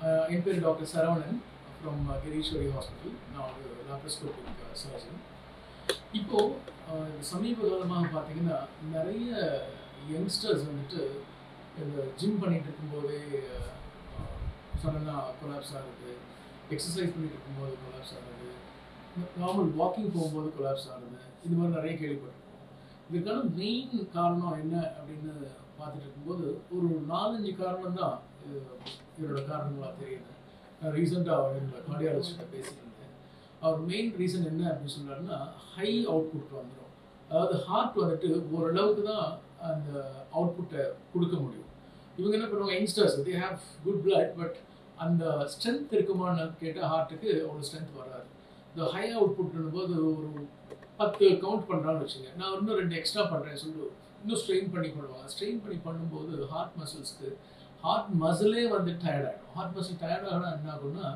Uh, என் பேர் doctor Saravanan from uh, Kireeswari hospital நான் ஒரு லாப்ரோஸ்கோபிக் சர்ஜன் இப்போது சமீப காலமாக பார்த்தீங்கன்னா நிறைய யங்ஸ்டர்ஸ் வந்துட்டு இந்த ஜிம் பண்ணிகிட்டு இருக்கும்போதே uh, சடனாக கொலாப்ஸ் ஆகுது. எக்ஸசைஸ் பண்ணிகிட்டு இருக்கும்போது கொலாப்ஸ் ஆகுது. நார்மல் வாக்கிங் போகும்போது கொலாப்ஸ் ஆகுது. இது மாதிரி நிறைய கேள்விப்பட்டிருக்கோம். இதுக்கான மெயின் காரணம் என்ன அப்படின்னு பார்த்துட்டு இருக்கும்போது ஒரு நாலஞ்சு காரணம் தான் இதோட காரணங்களாக தெரியுது. நான் ரீசெண்டாக என்னோட கார்டியாலஜிஸ்ட்டை பேசியிருந்தேன் அவர் மெயின் ரீசன் என்ன அப்படின்னு சொன்னாருன்னா ஹை அவுட்புட் வந்துடும் அதாவது ஹார்ட் வந்துட்டு ஓரளவுக்கு தான் அந்த அவுட்புட்டை கொடுக்க முடியும். இவங்க என்ன பண்ணுவாங்க youngsters they have good blood but அந்த ஸ்ட்ரென்த் இருக்குமான்னு கேட்டால் ஹார்ட்டுக்கு அவ்வளோ ஸ்ட்ரென்த் வராது. இந்த ஹை அவுட்புட்னும் போது ஒரு பத்து கவுண்ட் பண்ணுறான்னு வச்சுங்க நான் இன்னும் ரெண்டு எக்ஸ்ட்ரா பண்ணுறேன் சொல்லி இன்னும் ஸ்ட்ரெயின் பண்ணி பண்ணுவாங்க. ஸ்ட்ரெயின் பண்ணி பண்ணும்போது ஹார்ட் மசில்ஸ்க்கு ஹார்ட் மசிலே வந்து டயர்டாகிடும் ஹார்ட் மசில் டயர்ட் என்ன ஆகும்னா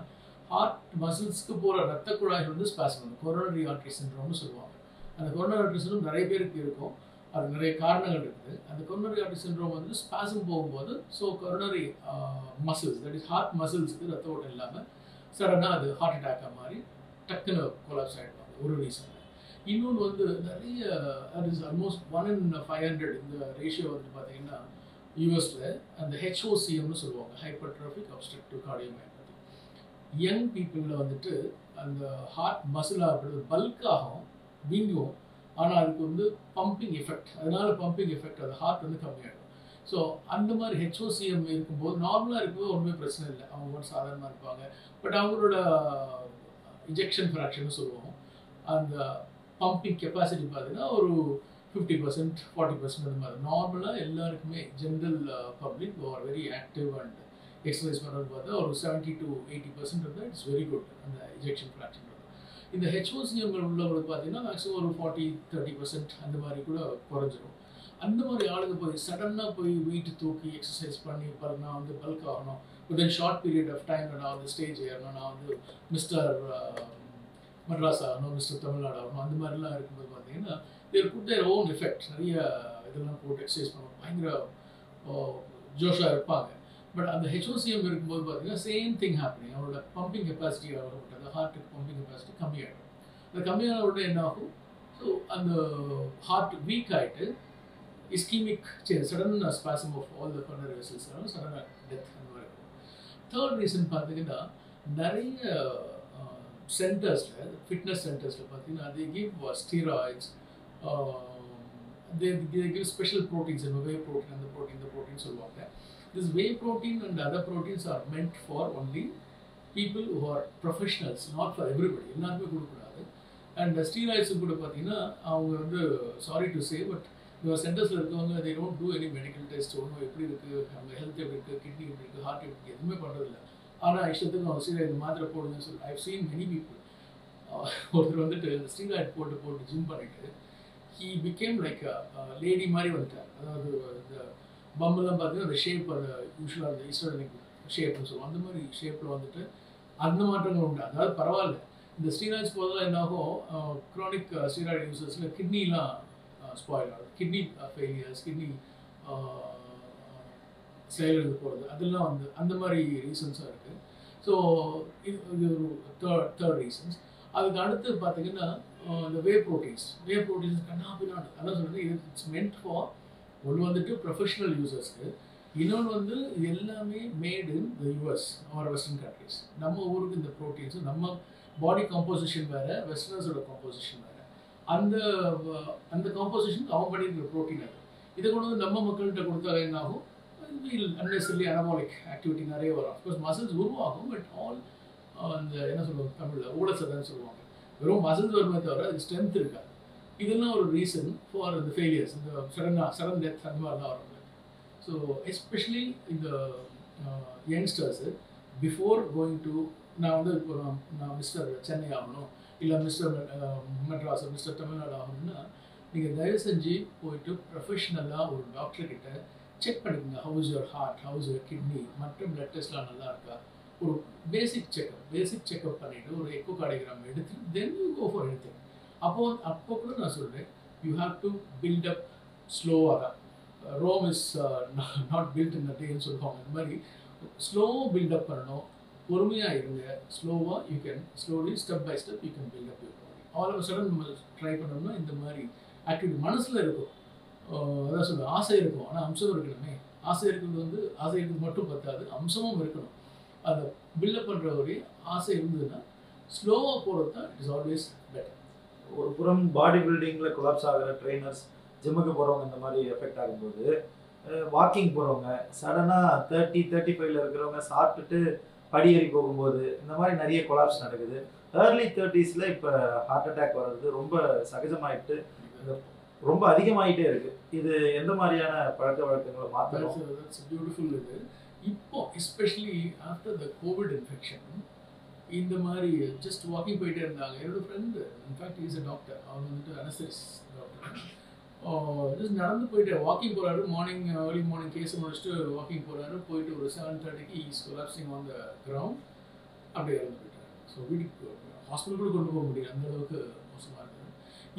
ஹார்ட் மசில்ஸ்க்கு போகிற ரத்த குழாய் வந்து ஸ்பாஸ் பண்ணும் கொரோனரி ஆர்ட்ரி சின்ரோம்னு சொல்லுவாங்க. அந்த கொரோனரி ஆர்ட்ரி சின்ரோம் நிறைய பேருக்கு இருக்கும். அது நிறைய காரணங்கள் இருக்குது. அந்த கொரோனரி ஆர்ட்ரி சின்ரோம் வந்து ஸ்பாசம் போகும்போது so coronary muscles that is heart மசில்ஸ்க்கு ரத்த ஓட்டம் இல்லாமல் சடனாக அது ஹார்ட் அட்டாக்காக மாதிரி டக்குன்னு கொலாப்ஸ் ஆகிடுவாங்க ஒரு ரீசன் இன்னொன்று வந்து நிறைய அது is almost one in five hundred இந்த ரேஷியோ வந்து பார்த்தீங்கன்னா யூஎஸில் அந்த ஹெச்ஓசிஎம்னு சொல்லுவாங்க hypertrophic obstructive cardiomyopathy young பீப்புளில் வந்துட்டு அந்த ஹார்ட் மசிலாக இருக்கிறது பல்க் ஆகும் வீங்கும் ஆனால் அதுக்கு வந்து பம்பிங் எஃபெக்ட் அதனால பம்பிங் எஃபெக்ட் அது ஹார்ட் வந்து கம்மியாகிடும் ஸோ அந்த மாதிரி ஹெச்ஓசிஎம் இருக்கும்போது நார்மலாக இருக்கும்போது ஒன்றுமே பிரச்சனை இல்லை. அவங்க மட்டும் சாதாரணமாக இருப்பாங்க. பட் அவங்களோட இன்ஜெக்ஷன் ஃப்ராக்ஷன் சொல்லுவோம். அந்த பம்பிங் கெப்பாசிட்டி பார்த்தீங்கன்னா ஒரு ஃபிஃப்டி பர்சன்ட் ஃபார்ட்டி பர்சன்ட் அந்த மாதிரி. நார்மலாக எல்லாருக்குமே general public are very active and exercise பண்ணுறது பார்த்தா ஒரு செவன்ட்டி டு எயிட்டி பர்சன்ட் இருந்தால் இட்ஸ் வெரி குட் அந்த இஜெக்ஷன் ஃப்ராக்ஷன் இந்த ஹெச்ஓசிஎம் உள்ளவங்களுக்கு பார்த்தீங்கன்னா மேக்ஸிமம் ஒரு ஃபார்ட்டி தேர்ட்டி பர்சன்ட் அந்த மாதிரி கூட குறைஞ்சிரும். அந்த மாதிரி ஆளுங்க போய் சடனாக போய் வெயிட் தூக்கி எக்ஸசைஸ் பண்ணி பாரு நான் வந்து பல்க் ஆகணும். Within short period of time நான் வந்து ஸ்டேஜ் ஏறணும். நான் வந்து மிஸ்டர் மெட்ராஸ் ஆகணும் மிஸ்டர் தமிழ்நாடு ஆகணும் அந்த மாதிரிலாம் இருக்கும்போது பார்த்தீங்கன்னா they put their own effect நிறைய இதெல்லாம் போட்டு எக்ஸசைஸ் பண்ணுவோம் பயங்கர ஜோஷாக இருப்பாங்க. பட் அந்த ஹெச்ஓசிஎம் இருக்கும்போது பார்த்தீங்கன்னா சேம் திங் ஹேப்பனிங் அவரோட பம்பிங் கெப்பாசிட்டி ஆகப்பட்டது ஹார்ட்டுக்கு பம்பிங் கெப்பாசிட்டி கம்மியாகிடும் அது கம்மியான உடனே என்ன ஆகும்? ஸோ அந்த ஹார்ட் வீக் ஆகிட்டு ischaemic change sudden spasm of all the கொண்டர் vessels death அந்த மாதிரி. இருக்கும் தேர்ட் ரீசன் பார்த்தீங்கன்னா நிறைய சென்டர்ஸில் ஃபிட்னஸ் சென்டர்ஸில் பார்த்தீங்கன்னா they give steroids they they give special proteins whey protein அந்த ப்ரோட்டீன் இந்த ப்ரோட்டீன் சொல்லுவாங்க. This whey protein and other proteins are meant for only people who are professionals not for everybody எல்லாருமே கொடுக்கூடாது and ஸ்டீராய்ட்ஸும் கூட பார்த்தீங்கன்னா அவங்க வந்து சாரி டு சே பட் இந்த சென்டர்ஸில் இருக்கவங்க they don't do any medical test ஒன்றும் எப்படி இருக்குது அவங்க ஹெல்த் எப்படி இருக்குது கிட்னி எப்படி இருக்குது ஹார்ட் எப்படி இருக்குது எதுவுமே பண்ணுறதில்ல ஆனால் இஷ்டத்துக்கு அவங்க ஸ்டீராய்டு மாத்திரை போடுங்கன்னு சொல்லி ஐவ் சீன் மெனி பீப்புள் ஒருத்தர் வந்துட்டு இந்த ஸ்டீராய்டு போட்டு போட்டு ஜிம் பண்ணிட்டு ஹீ பிகேம் லைக் லேடி மாதிரி வந்துட்டார். அதாவது இந்த பம்பெல்லாம் பார்த்தீங்கன்னா அந்த ஷேப் அந்த யூஸ்வலாக அந்த ஈஸ்டர்னிக் ஷேப்னு சொல்லுவோம். அந்த மாதிரி ஷேப்பில் வந்துட்டு அந்த மாற்றங்கள் உண்டு. அதாவது பரவாயில்ல. இந்த ஸ்டீராய்ட்ஸ் போதெல்லாம் என்னாகும் க்ரானிக் ஸ்டீராய்டு யூசர்ஸில் கிட்னிலாம் ஸ்பாயில் ஆகுது. கிட்னி ஃபெயிலியர்ஸ் கிட்னி செயலிழந்து போகிறது அதெல்லாம் வந்து அந்த மாதிரி ரீசன்ஸாக இருக்குது ஸோ இது இது ஒரு தேர்ட் தேர்ட் ரீசன்ஸ் அதுக்கு அடுத்து பார்த்தீங்கன்னா இந்த வே ப்ரோட்டீன்ஸ் வே ப்ரோட்டீன்ஸ் கண்ணா அதான் சொல்கிறது இது இட்ஸ் மென்ட் ஃபார் ஒன்று வந்துட்டு ப்ரொஃபஷனல் யூசர்ஸ்க்கு இன்னொன்று வந்து இது எல்லாமே made in the US or western countries நம்ம ஊருக்கு இந்த ப்ரோட்டீன்ஸ் நம்ம பாடி கம்போசிஷன் வேறு வெஸ்டர்னர்ஸோட கம்போசிஷன் வேறு. அந்த அந்த காம்போசிஷன் அவங்க பண்ணியிருக்கிற ப்ரோட்டீன் அது. இதை கொண்டு வந்து நம்ம மக்கள்கிட்ட கொடுத்தா என்ன ஆகும் வீல் அன்னெசரிலி அனபாலிக் ஆக்டிவிட்டி நிறைய வரும். அஃப்கோர்ஸ் மசில்ஸ் உருவாகும் பட் ஆல் uh, அந்த என்ன சொல்லுவாங்க தமிழில் ஊடசதன்னு சொல்லுவாங்க. வெறும் மசில்ஸ் வருமே தவிர அது ஸ்ட்ரென்த் இருக்காது. இதெல்லாம் ஒரு ரீசன் ஃபார் இந்த ஃபெயிலியர்ஸ் இந்த சடனாக சடன் டெத் அந்த மாதிரிலாம் வரும் ஸோ எஸ்பெஷலி இந்த யங்ஸ்டர்ஸு பிஃபோர் கோயிங் டு நான் வந்து இப்போ நான் மிஸ்டர் சென்னை ஆகணும் இல்லை மிஸ்டர் மெட்ராஸ் மிஸ்டர் தமிழ்நாடு ஆகணும்னா நீங்கள் தயவு செஞ்சு போயிட்டு ப்ரொஃபஷ்னலாக ஒரு டாக்டர்கிட்ட செக் பண்ணிக்கோங்க how's your heart how's your kidney மற்ற பிளட் டெஸ்ட்லாம் நல்லா இருக்கா? ஒரு பேசிக் செக்அப் பேசிக் செக்அப் பண்ணிவிட்டு ஒரு எக்கோ கார்டிகிராம் எடுத்து தென் யூ கோ ஃபார் எடுத்து அப்போ அப்போ கூட நான் சொல்கிறேன் you have to build up ஸ்லோவாக தான் Rome is not built in டேன்னு சொல்லுவாங்க. இந்த மாதிரி ஸ்லோ பில்டப் பண்ணணும். பொறுமையாக இருங்க. ஸ்லோவாக you can slowly step by step you can build up your body all of sudden நம்ம ட்ரை பண்ணோம்னா இந்த மாதிரி ஆக்டிவிட்டி மனசில் இருக்கும். அதான் சொல்லுவேன் ஆசை இருக்கும். ஆனால் அம்சம் இருக்கணுமே ஆசை இருக்கிறது வந்து ஆசை இருக்கிறது மட்டும் பத்தாது. அம்சமும் இருக்கணும். அதை பில்லப் பண்ணுற ஒரே ஆசை இருந்ததுன்னா ஸ்லோவாக போகிறது தான் இட் இஸ் ஆல்வேஸ் பெட்டர் ஒரு புறம் பாடி பில்டிங்கில் கொலாப்ஸ் ஆகிற ட்ரெயினர்ஸ் ஜிம்முக்கு போகிறவங்க இந்த மாதிரி எஃபெக்ட் ஆகும்போது வாக்கிங் போகிறவங்க சடனாக தேர்ட்டி தேர்ட்டி ஃபைவ்ல இருக்கிறவங்க சாப்பிட்டுட்டு படியேறி போகும்போது இந்த மாதிரி நிறைய கொலாப்ஸ் நடக்குது. ஏர்லி தேர்ட்டிஸில் இப்போ ஹார்ட் அட்டாக் வர்றது ரொம்ப சகஜமாயிட்டு ரொம்ப அதிகமாகிட்டே இருக்கு. இது எந்த மாதிரியான பழக்க வழக்கங்களை மாத்தணும் பியூட்டிஃபுல் இது. இப்போ especially after the covid infection இந்த மாதிரி ஜஸ்ட் வாக்கிங் போயிட்டே இருந்தாங்க. என்னோட friend in fact is a doctor அவர் வந்துட்டு அனஸ்தரிஸ் டாக்டர் ஜஸ்ட் நடந்து போயிட்டு வாக்கிங் போகிறாரு மார்னிங் ஏர்லி மார்னிங் கேஸ் முடிச்சுட்டு வாக்கிங் போகிறாரு போயிட்டு ஒரு செவன் தேர்ட்டிக்கு is collapsing on the ground அப்படியே இறந்து போயிட்டாரு. ஸோ வீட்டுக்கு ஹாஸ்பிட்டல் கூட கொண்டு போக முடியல. அந்த அளவுக்கு மோசமாக இருக்குது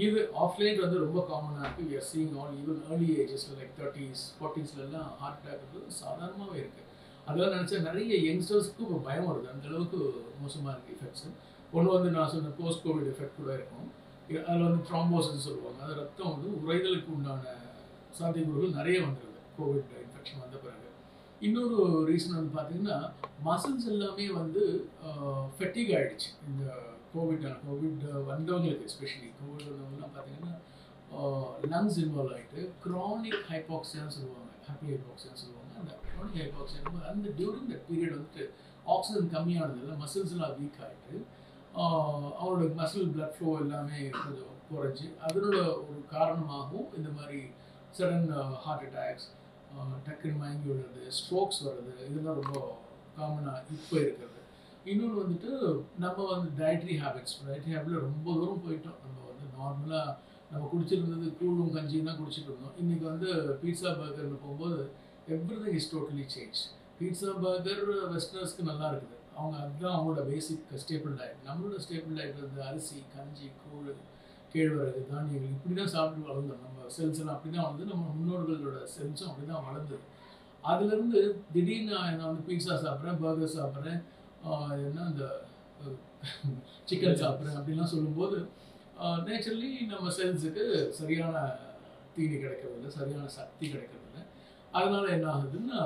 இது ஆஃப்லைன் வந்து ரொம்ப காமனாக இருக்குது you're seeing all even early ஏஜஸில் like thirties ஃபார்ட்டிஸ்லலாம் ஹார்ட் அட்டாக் சாதாரணமாகவே இருக்குது அதெல்லாம் நினச்சா நிறைய யங்ஸ்டர்ஸ்க்கு இப்போ பயம் வருது. அந்த அளவுக்கு மோசமாக இருக்குது எஃபெக்ட்ஸ் ஒன்று வந்து நான் சொன்ன போஸ்ட் கோவிட் எஃபெக்ட் கூட இருக்கும். அதில் வந்து ட்ராம்போசிஸ் சொல்லுவாங்க. அது ரத்தம் வந்து உறைதலுக்கு உண்டான சாத்தியக்கூறுகள் நிறைய வந்துடுது கோவிட் இன்ஃபெக்ஷன் வந்த பிறகு. இன்னொரு ரீசன் வந்து பார்த்தீங்கன்னா மசில்ஸ் எல்லாமே வந்து ஃபெட்டிக் ஆகிடுச்சு இந்த கோவிட் கோவிட் வந்தவங்களுக்கு எஸ்பெஷலி கோவிட் வந்தவங்கலாம் பார்த்தீங்கன்னா லங்ஸ் இன்வால்வ் ஆகிட்டு க்ரானிக் ஹைபாக்சியான்னு சொல்லுவாங்க ஹாப்பி ஹைபாக்சியான்னு சொல்லுவாங்க. அந்த க்ரானிக் ஹைபாக்சியா அந்த டியூரிங் த பீரியட் வந்துட்டு ஆக்சிஜன் கம்மியானதில் மசில்ஸ்லாம் வீக் ஆகிட்டு uh, அவரோட மசில் பிளட் ஃப்ளோ எல்லாமே கொஞ்சம் குறைஞ்சி அதனோட ஒரு காரணமாகவும் இந்த மாதிரி சடன் ஹார்ட் அட்டாக்ஸ் டக்குன்னு மயங்கி விடுறது ஸ்ட்ரோக்ஸ் வர்றது இதெல்லாம் ரொம்ப காமனாக இப்போ இருக்கிறது. இன்னொன்று வந்துட்டு நம்ம வந்து டயட்ரி ஹேபிட்ஸ் டயட்ரி ஹேபிட்டில் ரொம்ப தூரம் போயிட்டோம். நம்ம வந்து நார்மலாக நம்ம குடிச்சிருந்தது கூழும் கஞ்சியும் தான் குடிச்சிட்டு இருந்தோம். இன்றைக்கி வந்து பீட்சா பர்கர்னு போகும்போது everything is totally change pizza burger வெஸ்டர்ஸ்க்கு நல்லா இருக்குது. அவங்க அதுதான் அவங்களோட பேசிக் ஸ்டேபிள் டயட் நம்மளோட ஸ்டேபிள் டயட் வந்து அரிசி கஞ்சி கூழ் கேழ்வரகு தானியங்கள் இப்படி தான் சாப்பிட்டு வளர்ந்தோம். நம்ம செல்ஸ் எல்லாம் அப்படி தான் வளர்ந்து நம்ம முன்னோர்களோட செல்ஸும் அப்படி தான் வளர்ந்தது. அதுலேருந்து திடீர்னு நான் வந்து பீட்சா சாப்பிட்றேன் பர்கர் சாப்பிட்றேன் என்ன இந்த சிக்கன் சாப்பிட்றேன் அப்படின்லாம் சொல்லும்போது நேச்சுரலி நம்ம செல்ஸுக்கு சரியான தீனி கிடைக்கிறதில்ல சரியான சக்தி கிடைக்கிறதில்ல. அதனால என்ன ஆகுதுன்னா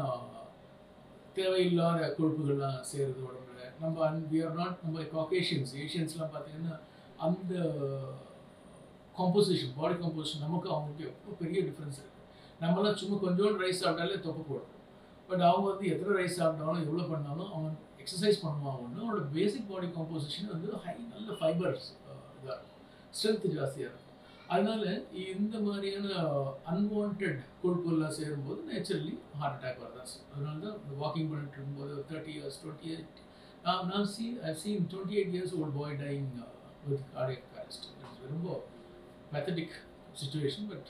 தேவையில்லாத கொழுப்புகள்லாம் சேருது உடம்புல. நம்ம வி ஆர் நாட் நம்ம காக்கேஷியன்ஸ் ஏஷியன்ஸ்லாம் பார்த்தீங்கன்னா அந்த காம்போசிஷன் பாடி காம்போசிஷன் நமக்கு அவங்களுக்கு எவ்வளோ பெரிய டிஃப்ரென்ஸ் இருக்குது நம்மளாம் சும்மா கொஞ்சோண்டு ரைஸ் சாப்பிட்டாலே தொப்பை போடும். பட் அவங்க வந்து எத்தனை ரைஸ் சாப்பிட்டாலும் எவ்வளோ பண்ணாலும் அவங்க எக்ஸசைஸ் பண்ணுவாங்க. ஒன்று அவனோட பேசிக் பாடி காம்போசிஷன் வந்து ஹை நல்ல ஃபைபர்ஸ் இதாக இருக்கும். ஸ்ட்ரென்த் ஜாஸ்தியாக இருக்கும். அதனால இந்த மாதிரியான அன்வான்ட் கொழுப்புகள்லாம் சேரும்போது நேச்சுரலி ஹார்ட் அட்டாக் வரதான் அதனால தான் வாக்கிங் பண்ணிட்டு இருக்கும்போது தேர்ட்டி இயர்ஸ் டுவெண்ட்டி எயிட் நான் நான் see I seen twenty eight years old boy dying with cardiac arrest ரொம்ப pathetic situation but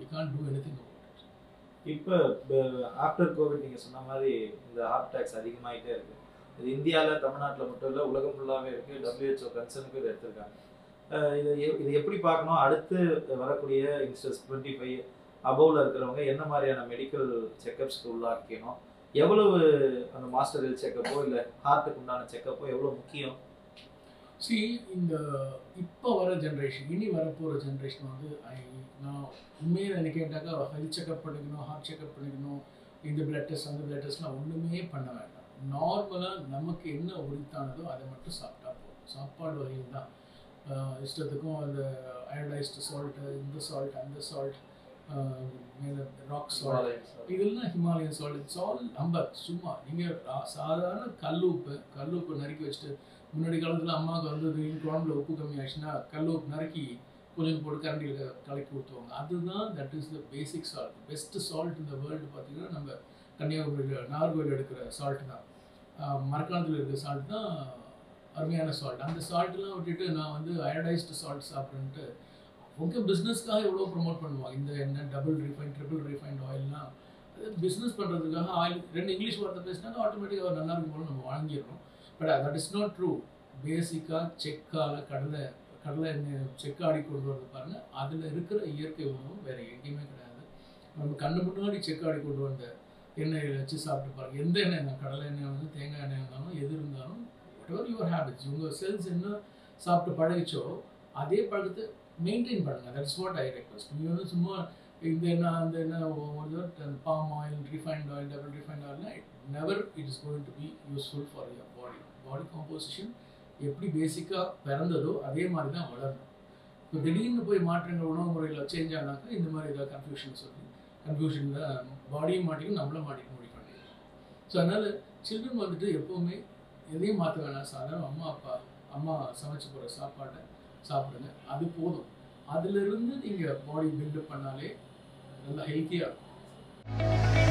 you can do any திங் anything. இப்போ ஆஃப்டர் கோவிட் நீங்கள் சொன்ன மாதிரி இந்த ஹார்ட் அட்டாக்ஸ் அதிகமாகிட்டே இருக்கு. இது இந்தியாவில் தமிழ்நாட்டில் மட்டும் இல்லை உலகம் ஃபுல்லாகவே இருக்கு. டபிள்யூஹெச்ஓ கன்சர்னுக்கு இதை எடுத்திருக்காங்க. இதை இது எப்படி பார்க்கணும்? அடுத்து வரக்கூடிய யங்ஸ்டர்ஸ் டுவெண்ட்டி ஃபைவ் அபவ்ல இருக்கிறவங்க என்ன மாதிரியான மெடிக்கல் செக்கப்ஸ்க்கு உள்ளாக்கணும் எவ்வளவு அந்த மாஸ்டர் ஹெல்த் செக்கப்போ இல்லை ஹார்ட்டுக்கு உண்டான செக்கப்போ எவ்வளோ முக்கியம்? சி இந்த இப்போ வர ஜென்ரேஷன் இனி வரப்போகிற ஜென்ரேஷன் வந்து ஐ நான் உண்மையாக என்ன கேட்டாக்கா ஹெல்த் செக்அப் பண்ணிக்கணும் ஹார்ட் செக்அப் பண்ணிக்கணும் இந்த பிளட் டெஸ்ட் அந்த பிளட் டெஸ்ட்லாம் ஒன்றுமே பண்ண வேண்டாம். நார்மலாக நமக்கு என்ன உரித்தானதோ அதை மட்டும் சாப்பிட்டா போதும். சாப்பாடு வகையில் தான். இஷ்டத்துக்கும் அந்த அயோடைஸ்டு சால்ட்டு இந்த சால்ட் அந்த சால்ட் ராக் சால்ட் இதெல்லாம் ஹிமாலயன் சால்ட் இட்ஸ் ஆல் நம்ம சும்மா நீங்கள் சாதாரண கல் உப்பு கல் உப்பு நறுக்கி வச்சுட்டு முன்னாடி காலத்தில் அம்மாவுக்கு வந்து குழம்புல உப்பு கம்மி ஆச்சுன்னா கல் உப்பு நறுக்கி கொஞ்சம் போட்டு கரண்டியில் கலக்கி ஊற்றுவாங்க அதுதான் that is the basic salt best salt இந்த வேர்ல்டு பார்த்தீங்கன்னா நம்ம கன்னியாகுமரியில் நாகர்கோவில் எடுக்கிற சால்ட் தான். மரக்காணத்தில் இருக்கிற சால்ட் தான் அருமையான சால்ட் அந்த சால்ட்லாம் விட்டுட்டு நான் வந்து அயடைஸ்டு சால்ட் சாப்பிட்றேன்ட்டு ஓகே பிஸ்னஸ்க்காக எவ்வளோ ப்ரொமோட் பண்ணுவாங்க? இந்த என்ன டபுள் ரிஃபைன் ட்ரிபிள் ரிஃபைன்ட் ஆயில்னா அது பிஸ்னஸ் பண்ணுறதுக்காக ஆயில் ரெண்டு இங்கிலீஷ் வார்த்தை பேசினாலும் ஆட்டோமேட்டிக்காக நல்லா இருக்கும் போல நம்ம வாங்கிடுறோம். But that is not true பேசிக்காக செக்கால் கடலை கடலை எண்ணெய் செக்காடி கொண்டு வரது பாருங்கள் அதில் இருக்கிற இயற்கை உணவு வேறு எங்கேயுமே கிடையாது. நம்ம கண்ணு முன்னாடி செக்காடி கொண்டு வந்த எண்ணெயில் வச்சு சாப்பிட்டு பாருங்கள் எந்த எண்ணெய் தான் கடலை எண்ணெய் வந்து தேங்காய் எண்ணெய் இருந்தாலும் எது இருந்தாலும் வாட் யுவர் ஹேபிட்ஸ் உங்கள் செல்ஸ் என்ன சாப்பிட்டு பழகிச்சோ அதே பழக்கத்தை மெயின்டைன் பண்ணுங்க. தட்ஸ் வாட் ஐ ரெக்வஸ்ட் நீங்கள் வந்து சும்மா இந்த என்ன அந்த என்ன ஒரு palm oil refined oil double refined ஆயில்னா never it is going to be useful for your body body composition எப்படி பேசிக்காக பிறந்ததோ அதே மாதிரி தான் வளரணும். இப்போ திடீர்னு போய் மாற்றங்கள் உணவு முறையில் சேஞ்ச் ஆனாக்கா இந்த மாதிரி ஏதாவது கன்ஃபியூஷன் சொல்லி கன்ஃபியூஷனில் பாடியும் மாட்டிக்கும் நம்மளும் மாட்டிக்க முடியும். ஸோ அதனால் சில்ட்ரன் வந்துட்டு எப்போவுமே எதையும் மாற்ற வேணாம். சாதாரண அம்மா அப்பா அம்மா சமைச்சு போகிற சாப்பாட்டை சாப்பிடுங்க. அது போதும். அதுலேருந்து நீங்கள் பாடி பில்டப் பண்ணாலே நல்லா ஹெல்த்தியாக இருக்கும்.